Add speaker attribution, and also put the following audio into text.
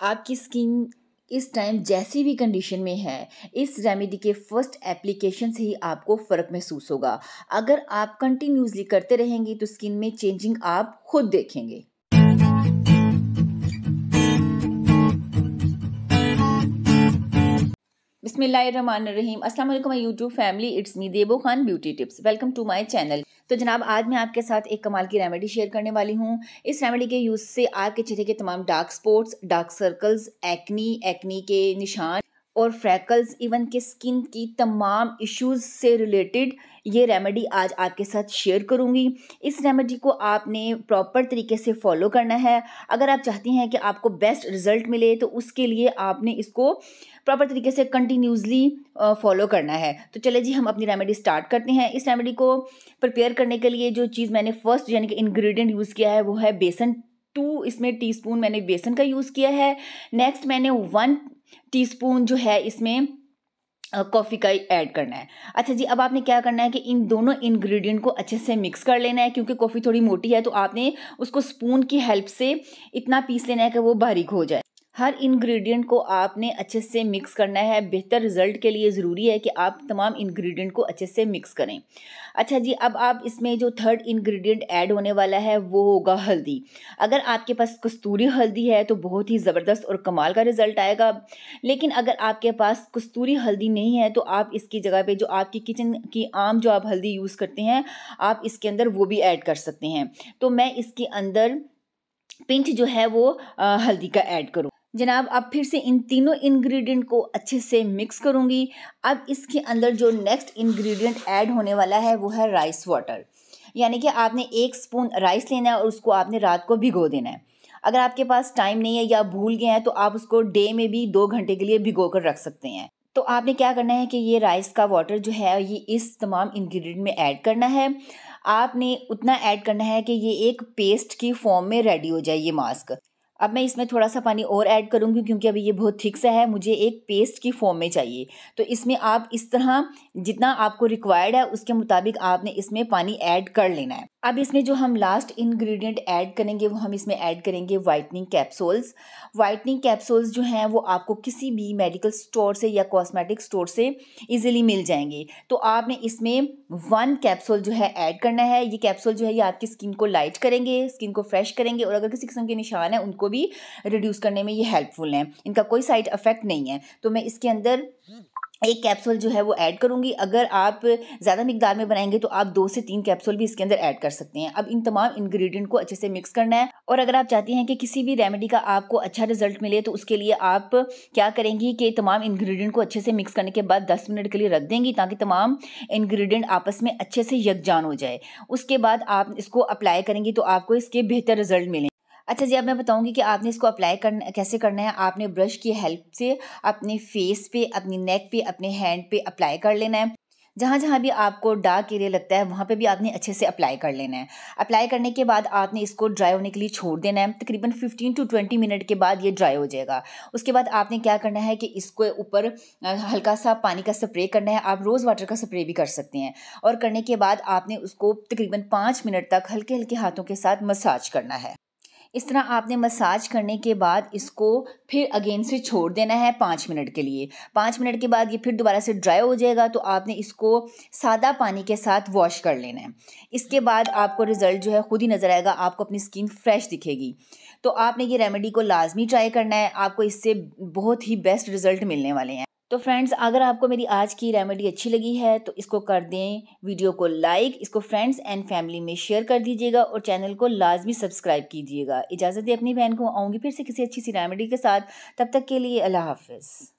Speaker 1: आपकी स्किन इस टाइम जैसी भी कंडीशन में है, इस रेमेडी के फ़र्स्ट एप्लीकेशन से ही आपको फ़र्क महसूस होगा। अगर आप कंटिन्यूसली करते रहेंगे तो स्किन में चेंजिंग आप खुद देखेंगे। बिस्मिल्लाहिर्रहमानिर्रहीम। अस्सलाम वालेकुम my YouTube family, it's me Debo Khan, beauty tips. Welcome to my channel. तो जनाब, आज मैं आपके साथ एक कमाल की रेमेडी शेयर करने वाली हूँ। इस रेमेडी के यूज़ से आपके चेहरे के तमाम dark spots dark circles acne acne के निशान और फ्रैकल्स इवन के स्किन की तमाम इश्यूज़ से रिलेटेड ये रेमेडी आज आपके साथ शेयर करूँगी। इस रेमेडी को आपने प्रॉपर तरीके से फॉलो करना है। अगर आप चाहती हैं कि आपको बेस्ट रिज़ल्ट मिले तो उसके लिए आपने इसको प्रॉपर तरीके से कंटिन्यूसली फॉलो करना है। तो चले जी, हम अपनी रेमेडी स्टार्ट करते हैं। इस रेमेडी को प्रिपेयर करने के लिए जो चीज़ मैंने फ़र्स्ट यानी कि इन्ग्रीडियंट यूज़ किया है, वो है बेसन। टू इसमें टीस्पून मैंने बेसन का यूज़ किया है। नेक्स्ट मैंने वन टीस्पून जो है इसमें कॉफ़ी का ऐड करना है। अच्छा जी, अब आपने क्या करना है कि इन दोनों इंग्रेडिएंट को अच्छे से मिक्स कर लेना है, क्योंकि कॉफ़ी थोड़ी मोटी है तो आपने उसको स्पून की हेल्प से इतना पीस लेना है कि वो बारीक हो जाए। हर इंग्रेडिएंट को आपने अच्छे से मिक्स करना है। बेहतर रिज़ल्ट के लिए ज़रूरी है कि आप तमाम इंग्रेडिएंट को अच्छे से मिक्स करें। अच्छा जी, अब आप इसमें जो थर्ड इंग्रेडिएंट ऐड होने वाला है, वो होगा हल्दी। अगर आपके पास कस्तूरी हल्दी है तो बहुत ही ज़बरदस्त और कमाल का रिज़ल्ट आएगा। लेकिन अगर आपके पास कस्तूरी हल्दी नहीं है तो आप इसकी जगह पर जो आपकी किचन की आम जो आप हल्दी यूज़ करते हैं, आप इसके अंदर वो भी ऐड कर सकते हैं। तो मैं इसके अंदर पिंच जो है वो हल्दी का ऐड करूँ। जनाब, अब फिर से इन तीनों इंग्रेडिएंट को अच्छे से मिक्स करूँगी। अब इसके अंदर जो नेक्स्ट इंग्रेडिएंट ऐड होने वाला है, वो है राइस वाटर यानी कि आपने एक स्पून राइस लेना है और उसको आपने रात को भिगो देना है। अगर आपके पास टाइम नहीं है या भूल गए हैं तो आप उसको डे में भी दो घंटे के लिए भिगो कर रख सकते हैं। तो आपने क्या करना है कि ये राइस का वाटर जो है, ये इस तमाम इंग्रेडिएंट में ऐड करना है। आपने उतना ऐड करना है कि ये एक पेस्ट की फॉर्म में रेडी हो जाए ये मास्क अब मैं इसमें थोड़ा सा पानी और ऐड करूँगी क्योंकि अभी ये बहुत थिक सा है, मुझे एक पेस्ट की फॉर्म में चाहिए। तो इसमें आप इस तरह जितना आपको रिक्वायर्ड है, उसके मुताबिक आपने इसमें पानी ऐड कर लेना है। अब इसमें जो हम लास्ट इंग्रेडिएंट ऐड करेंगे, वो हम इसमें ऐड करेंगे वाइटनिंग कैप्सूल्स वाइटनिंग कैप्सूल्स जो हैं, वो आपको किसी भी मेडिकल स्टोर से या कॉस्मेटिक स्टोर से इजीली मिल जाएँगे। तो आपने इसमें वन कैप्सूल जो है ऐड करना है। ये कैप्सूल जो है, ये आपकी स्किन को लाइट करेंगे स्किन को फ्रेश करेंगे और अगर किसी किस्म के निशान है, उनको भी रिड्यूस करने में ये हेल्पफुल हैं। इनका कोई साइड इफ़ेक्ट नहीं है। तो मैं इसके अंदर एक कैप्सूल जो है वो ऐड करूँगी। अगर आप ज़्यादा मिकदार में बनाएँगे तो आप दो से तीन कैप्सूल भी इसके अंदर ऐड कर सकते हैं। अब इन तमाम इंग्रेडिएंट को अच्छे से मिक्स करना है। और अगर आप चाहती हैं कि किसी भी रेमेडी का आपको अच्छा रिज़ल्ट मिले तो उसके लिए आप क्या करेंगी कि तमाम इंग्रेडिएंट को अच्छे से मिक्स करने के बाद दस मिनट के लिए रख देंगी, ताकि तमाम इंग्रेडिएंट आपस में अच्छे से यकजान हो जाए। उसके बाद आप इसको अप्लाई करेंगी तो आपको इसके बेहतर रिज़ल्ट मिलें अच्छा जी, अब मैं बताऊँगी कि आपने इसको अप्लाई करना, कैसे करना है। आपने ब्रश की हेल्प से अपने फेस पे, अपनी नेक पे, अपने हैंड पे अप्लाई कर लेना है। जहाँ जहाँ भी आपको डार्क एरिया लगता है, वहाँ पे भी आपने अच्छे से अप्लाई कर लेना है। अप्लाई करने के बाद आपने इसको ड्राई होने के लिए छोड़ देना है। तकरीबन 15 टू 20 मिनट के बाद ये ड्राई हो जाएगा। उसके बाद आपने क्या करना है कि इसको ऊपर हल्का सा पानी का स्प्रे करना है। आप रोज़ वाटर का स्प्रे भी कर सकते हैं। और करने के बाद आपने उसको तकरीबन पाँच मिनट तक हल्के हल्के हाथों के साथ मसाज करना है। इस तरह आपने मसाज करने के बाद इसको फिर अगेन से छोड़ देना है पाँच मिनट के लिए। पाँच मिनट के बाद ये फिर दोबारा से ड्राई हो जाएगा तो आपने इसको सादा पानी के साथ वॉश कर लेना है। इसके बाद आपको रिज़ल्ट जो है खुद ही नज़र आएगा, आपको अपनी स्किन फ्रेश दिखेगी। तो आपने ये रेमेडी को लाजमी ट्राई करना है, आपको इससे बहुत ही बेस्ट रिज़ल्ट मिलने वाले हैं। तो फ्रेंड्स, अगर आपको मेरी आज की रेमेडी अच्छी लगी है तो इसको कर दें वीडियो को लाइक इसको फ्रेंड्स एंड फैमिली में शेयर कर दीजिएगा और चैनल को लाजमी सब्सक्राइब कीजिएगा। इजाज़त दें अपनी बहन को, आऊँगी फिर से किसी अच्छी सी रेमेडी के साथ। तब तक के लिए अल्लाह हाफिज़।